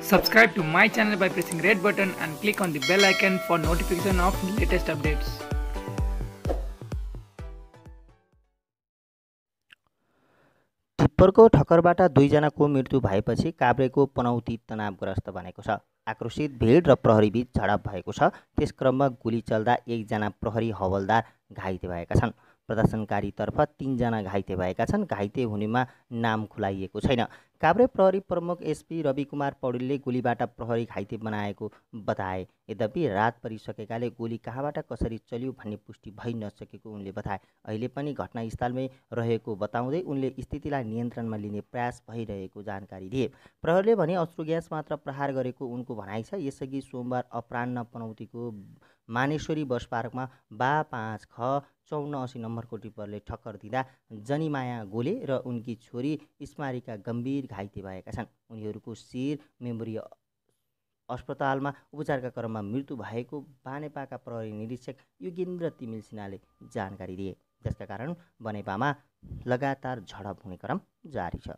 Subscribe to my channel by pressing red button and click on the bell icon for notification of latest updates. टिप्परको ठक्करबाट दुईजनाको मृत्यु भएपछि काभ्रेको पनौती तनावग्रस्त बनेको छ। आक्रोशित भिड र प्रहरीबीच झडप भएको छ। त्यस क्रममा गोली चल्दा एकजना प्रहरी हवलदार घाइते भएका छन्। प्रदर्शनकारीतर्फ तिनजना घाइते भएका छन्। घाइते हुनेमा नाम खुलाइएको छैन। काभ्रे प्रहरी प्रमुख एसपी रविकुमार पौडेलले गोलीबाट प्रहरी घाइते बनाएको बताए। यद्यपि रात परिसकेकाले गोली कहाँबाट कसरी चल्यो भन्ने पुष्टि भइ नसकेको उनले बताए। अहिले पनि घटनास्थलमै रहेको बताउँदै उनले स्थितिलाई नियन्त्रणमा लिने प्रयास भइरहेको जानकारी दिए। प्रहरीले भने अश्रु ग्यास मात्र प्रहार गरेको उनको भनाइ छ। यसअघि सोमबार अपरान्न पनौतीको मानेश्वरी बस पार्कमा बा पाँच ख चौन्न असी नम्बरको टिप्परले ठक्कर दिँदा जनिमाया गोले र उनकी छोरी स्मारिका गम्भीर घाइते भएका छन्। उनीहरूको शिर मेमोरी अस्पतालमा उपचारका क्रममा मृत्यु भएको बानेपाका प्रहरी निरीक्षक योगेन्द्र तिमिल सिन्हाले जानकारी दिए। जसका कारण बनेपामा लगातार झडप हुने क्रम जारी छ।